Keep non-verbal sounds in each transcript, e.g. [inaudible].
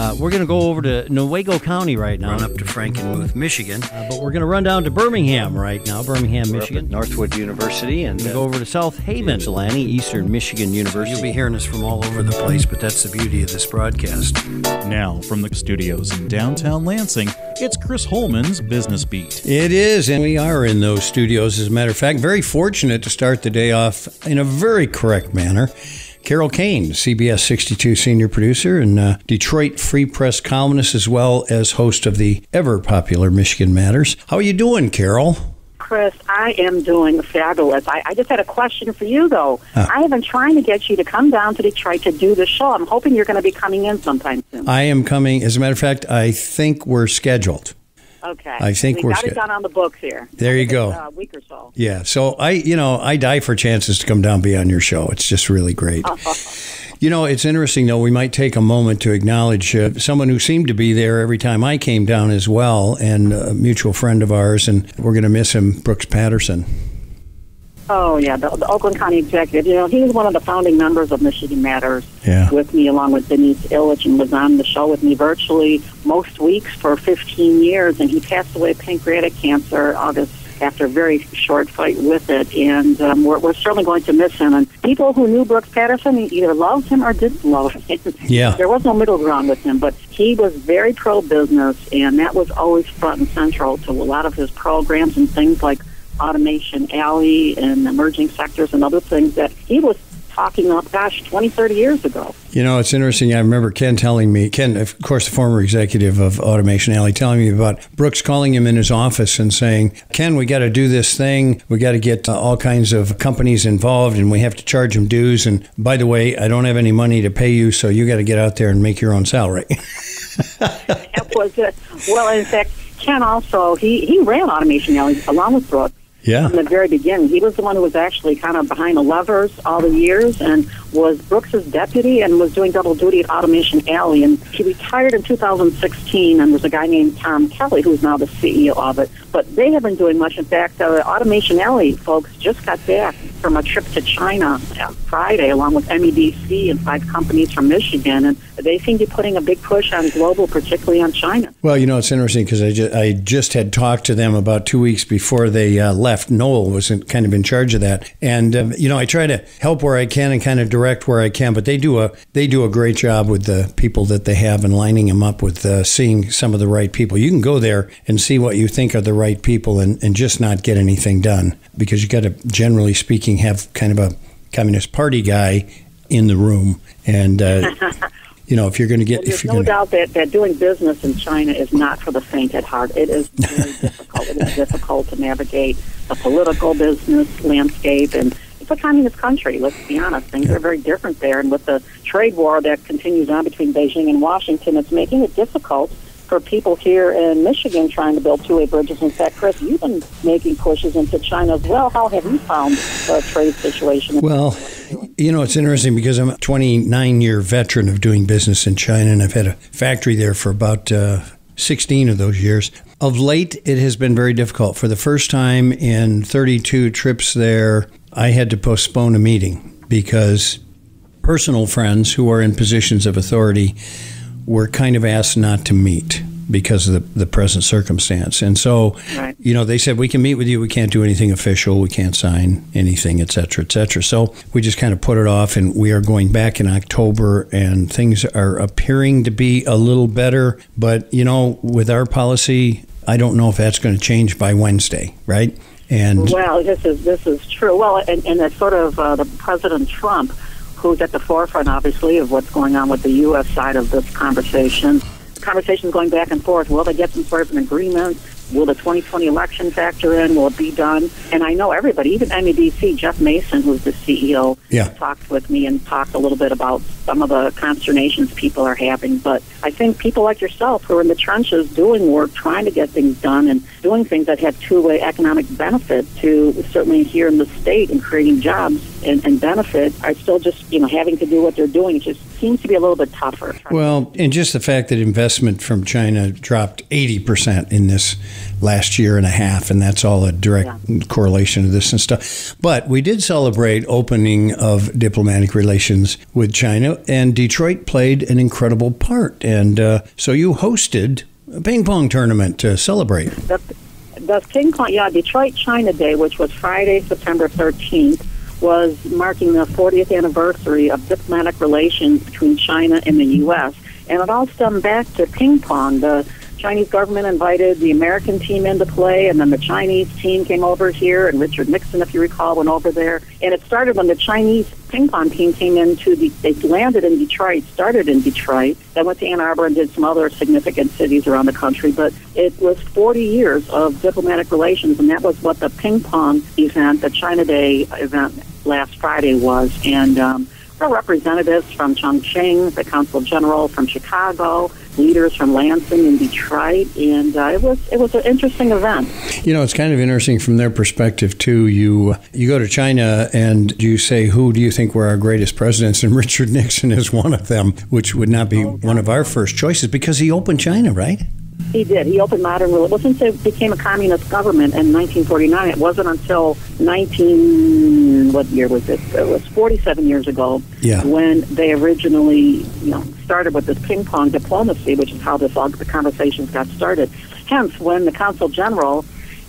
Uh, we're going to go over to Newaygo County right now, Run up to Frankenmuth, Michigan. uh, but we're going to run down to Birmingham right now, Birmingham, We're up Michigan. at Northwood University, and We're uh, go over to South Haven, Ypsilanti, Eastern Michigan University. you'll be hearing us from all over the place. But that's the beauty of this broadcast. Now, from the studios in downtown Lansing, it's Chris Holman's Business Beat. It is, and we are in those studios, as a matter of fact. Very fortunate to start the day off in a very correct manner. Carol Cain, CBS 62 senior producer and uh, Detroit Free Press columnist, as well as host of the ever popular Michigan Matters. How are you doing, Carol? Chris, I am doing fabulous. I, I just had a question for you, though. Huh. I have been trying to get you to come down to Detroit to do the show. I'm hoping you're going to be coming in sometime soon. I am coming. As a matter of fact, I think we're scheduled. Okay. I think we we're got it done on the books here. There you go. A week or so. Yeah. So I, you know, I die for chances to come down and be on your show. It's just really great. [laughs] You know, it's interesting though. We might take a moment to acknowledge uh, someone who seemed to be there every time I came down as well, and a mutual friend of ours, and we're going to miss him, Brooks Patterson. Oh, yeah, the, the Oakland County executive. You know, he was one of the founding members of Michigan Matters Yeah. with me, along with Denise Ilitch, and was on the show with me virtually most weeks for 15 years. And he passed away of pancreatic cancer August after a very short fight with it. And um, we're, we're certainly going to miss him. And people who knew Brooks Patterson either loved him or didn't love him. [laughs] Yeah. There was no middle ground with him, but he was very pro business, and that was always front and central to a lot of his programs and things like Automation Alley and emerging sectors and other things that he was talking up, gosh, 20, 30 years ago. You know, it's interesting. I remember Ken telling me, Ken, of course, the former executive of Automation Alley, telling me about Brooks calling him in his office and saying, Ken, we got to do this thing. We got to get uh, all kinds of companies involved and we have to charge them dues. And by the way, I don't have any money to pay you, so you got to get out there and make your own salary. [laughs] That was it. Well, in fact, Ken also, he, he ran Automation Alley along with Brooks. Yeah. from the very beginning. He was the one who was actually kind of behind the levers all the years and was Brooks's deputy and was doing double duty at Automation Alley. And he retired in 2016, and there's a guy named Tom Kelly who's now the CEO of it. But they haven't doing much. In fact, uh, Automation Alley folks just got back from a trip to China Friday, along with MEDC and five companies from Michigan, and they seem to be putting a big push on global, particularly on China. Well, you know, it's interesting because I just, I just had talked to them about two weeks before they uh, left. Noel was in, kind of in charge of that, and um, you know, I try to help where I can and kind of direct where I can. But they do a they do a great job with the people that they have and lining them up with uh, seeing some of the right people. You can go there and see what you think are the right people and, and just not get anything done because you got to, generally speaking, have kind of a communist party guy in the room and. Uh, [laughs] You know, if you're going to get, There's if you're no to, doubt that, that doing business in China is not for the faint at heart. It is very [laughs] difficult. It is difficult to navigate the political business landscape, and it's a communist country. Let's be honest; things are very different there. And with the trade war that continues on between Beijing and Washington, it's making it difficult for people here in Michigan trying to build two-way bridges. In fact, Chris, you've been making pushes into China as well. How have you found the trade situation? Well, you know, it's interesting because I'm a 29 year veteran of doing business in China, and I've had a factory there for about uh, 16 of those years. Of late, it has been very difficult. For the first time in 32 trips there, I had to postpone a meeting because personal friends who are in positions of authority were kind of asked not to meet because of the, the present circumstance. And so, Right. you know, they said, we can meet with you. We can't do anything official. We can't sign anything, et cetera, et cetera. So we just kind of put it off and we are going back in October and things are appearing to be a little better. But, you know, with our policy, I don't know if that's going to change by Wednesday, right? And Well, this is this is true. Well, and, and it's sort of uh, the President Trump, who's at the forefront, obviously, of what's going on with the U.S. side of this conversation. Conversations going back and forth. Will they get some sort of an agreement? Will the 2020 election factor in? Will it be done? And I know everybody, even MEDC, Jeff Mason, who's the CEO, Yeah. talked with me and talked a little bit about some of the consternations people are having. But I think people like yourself who are in the trenches doing work, trying to get things done and doing things that have two-way economic benefit to certainly here in the state and creating jobs and, and benefit are still just, you know, having to do what they're doing. It just seems to be a little bit tougher. Well, and just the fact that investment from China dropped 80% in this last year and a half, and that's all a direct yeah. correlation to this and stuff. But we did celebrate opening of diplomatic relations with China, and Detroit played an incredible part. And uh, so you hosted a ping pong tournament to celebrate. The, the ping pong, yeah, Detroit China Day, which was Friday, September 13th was marking the 40th anniversary of diplomatic relations between China and the U.S. And it all stemmed back to ping pong. The Chinese government invited the American team into play, and then the Chinese team came over here, and Richard Nixon, if you recall, went over there. And it started when the Chinese ping pong team came into the, they landed in Detroit, started in Detroit, then went to Ann Arbor and did some other significant cities around the country. But it was 40 years of diplomatic relations, and that was what the ping pong event, the China Day event last Friday was. And um, representatives from Chongqing, the Consul General from Chicago, leaders from Lansing and Detroit, and uh, it was it was an interesting event. You know, it's kind of interesting from their perspective too. You you go to China and you say, "Who do you think were our greatest presidents?" [laughs] And Richard Nixon is one of them, which would not be oh, one of our first choices because he opened China, right? He did. He opened modern rule. Well, since it became a communist government in 1949, it wasn't until 19 what year was it? It was 47 years ago yeah. when they originally, you know, started with this ping pong diplomacy, which is how this all the conversations got started. Hence, when the consul general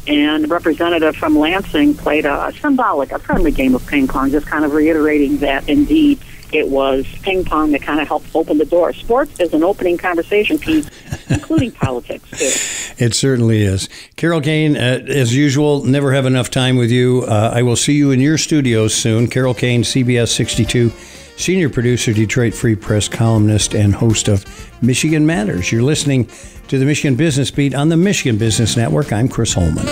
and representative from Lansing played a, a symbolic, a friendly game of ping pong, just kind of reiterating that indeed it was ping pong that kind of helped open the door. Sports is an opening conversation piece, [laughs] including politics, too. It certainly is. Carol Cain, uh, as usual, never have enough time with you. Uh, I will see you in your studios soon. Carol Cain, CBS 62, senior producer, Detroit Free Press columnist, and host of Michigan Matters. You're listening to the Michigan Business Beat on the Michigan Business Network. I'm Chris Holman.